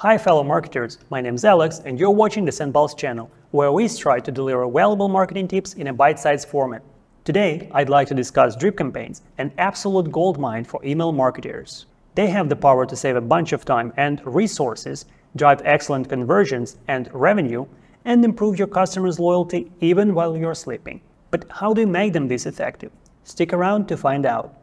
Hi fellow marketers, my name is Alex and you're watching the SendPulse channel, where we strive to deliver valuable marketing tips in a bite-sized format. Today, I'd like to discuss drip campaigns, an absolute goldmine for email marketers. They have the power to save a bunch of time and resources, drive excellent conversions and revenue, and improve your customers' loyalty even while you're sleeping. But how do you make them this effective? Stick around to find out.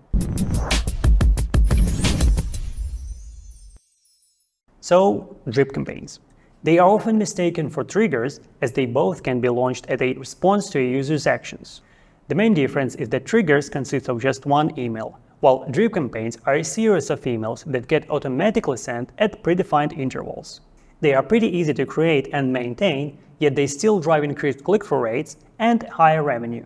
So, drip campaigns. They are often mistaken for triggers as they both can be launched as a response to a user's actions. The main difference is that triggers consist of just one email, while drip campaigns are a series of emails that get automatically sent at predefined intervals. They are pretty easy to create and maintain, yet they still drive increased click-through rates and higher revenue.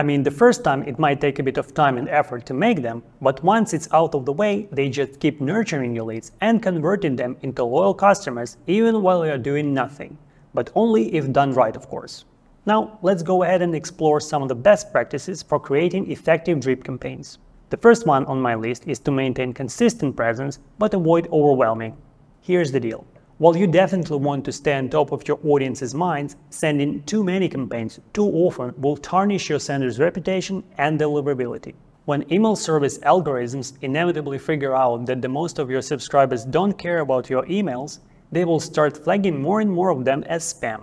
I mean, the first time it might take a bit of time and effort to make them, but once it's out of the way, they just keep nurturing your leads and converting them into loyal customers even while you're doing nothing. But only if done right, of course. Now, let's go ahead and explore some of the best practices for creating effective drip campaigns. The first one on my list is to maintain consistent presence but avoid overwhelming. Here's the deal. While you definitely want to stay on top of your audience's minds, sending too many campaigns too often will tarnish your sender's reputation and deliverability. When email service algorithms inevitably figure out that the most of your subscribers don't care about your emails, they will start flagging more and more of them as spam.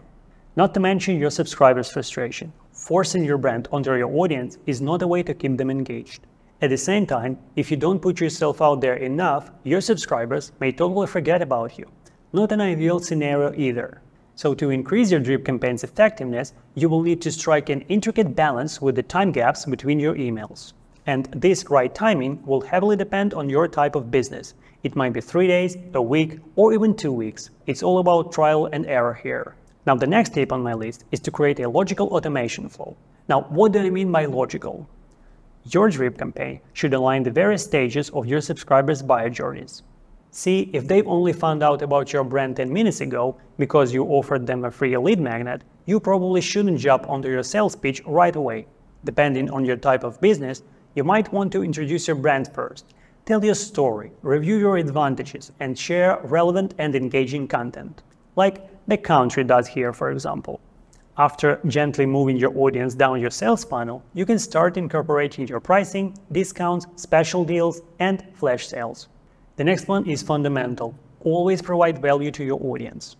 Not to mention your subscribers' frustration. Forcing your brand onto your audience is not a way to keep them engaged. At the same time, if you don't put yourself out there enough, your subscribers may totally forget about you. Not an ideal scenario either. So to increase your drip campaign's effectiveness, you will need to strike an intricate balance with the time gaps between your emails. And this right timing will heavily depend on your type of business. It might be 3 days, a week, or even 2 weeks. It's all about trial and error here. Now the next tip on my list is to create a logical automation flow. Now what do I mean by logical? Your drip campaign should align the various stages of your subscribers' buyer journeys. See, if they've only found out about your brand 10 minutes ago because you offered them a free lead magnet, you probably shouldn't jump onto your sales pitch right away. Depending on your type of business, you might want to introduce your brand first. Tell your story, review your advantages, and share relevant and engaging content. Like the country does here, for example. After gently moving your audience down your sales funnel, you can start incorporating your pricing, discounts, special deals, and flash sales. The next one is fundamental. Always provide value to your audience.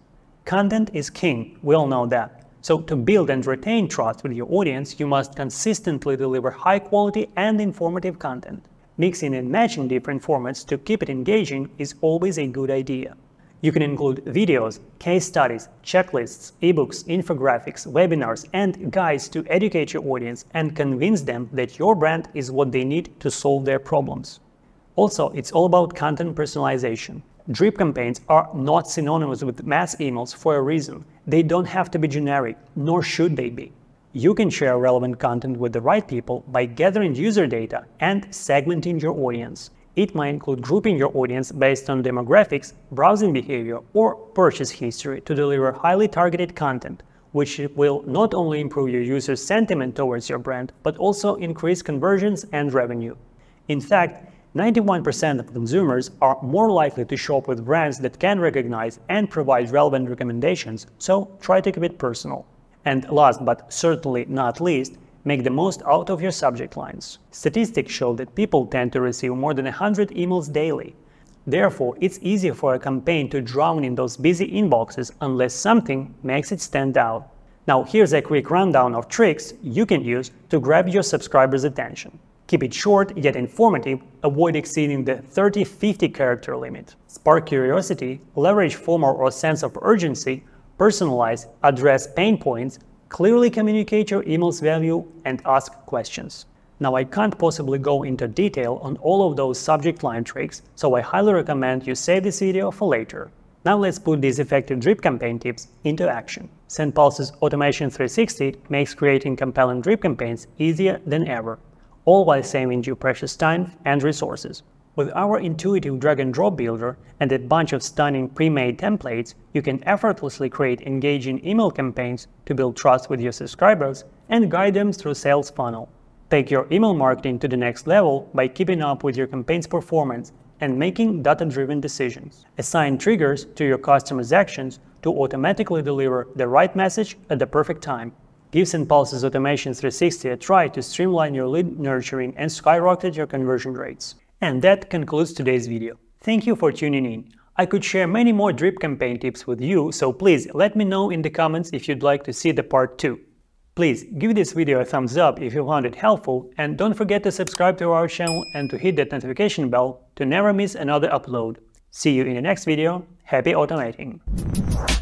Content is king, we all know that. So to build and retain trust with your audience, you must consistently deliver high quality and informative content. Mixing and matching different formats to keep it engaging is always a good idea. You can include videos, case studies, checklists, ebooks, infographics, webinars, and guides to educate your audience and convince them that your brand is what they need to solve their problems. Also, it's all about content personalization. Drip campaigns are not synonymous with mass emails for a reason. They don't have to be generic, nor should they be. You can share relevant content with the right people by gathering user data and segmenting your audience. It might include grouping your audience based on demographics, browsing behavior, or purchase history to deliver highly targeted content, which will not only improve your users' sentiment towards your brand, but also increase conversions and revenue. In fact, 91% of consumers are more likely to shop with brands that can recognize and provide relevant recommendations, so try to keep it personal. And last but certainly not least, Make the most out of your subject lines. Statistics show that people tend to receive more than 100 emails daily. Therefore, it's easier for a campaign to drown in those busy inboxes unless something makes it stand out. Now, here's a quick rundown of tricks you can use to grab your subscribers' attention. Keep it short yet informative, avoid exceeding the 30-50 character limit. Spark curiosity, leverage FOMO or sense of urgency, personalize, address pain points, Clearly communicate your email's value and ask questions. Now I can't possibly go into detail on all of those subject line tricks, so I highly recommend you save this video for later. Now let's put these effective drip campaign tips into action. SendPulse's Automation 360 makes creating compelling drip campaigns easier than ever, all while saving you precious time and resources. With our intuitive drag and drop builder and a bunch of stunning pre-made templates, you can effortlessly create engaging email campaigns to build trust with your subscribers and guide them through sales funnel. Take your email marketing to the next level by keeping up with your campaign's performance and making data-driven decisions. Assign triggers to your customers' actions to automatically deliver the right message at the perfect time. Give SendPulse's Automation 360 a try to streamline your lead nurturing and skyrocket your conversion rates. And that concludes today's video. Thank you for tuning in. I could share many more drip campaign tips with you, so please let me know in the comments if you'd like to see the part 2. Please give this video a thumbs up if you found it helpful and don't forget to subscribe to our channel and to hit that notification bell to never miss another upload. See you in the next video. Happy automating!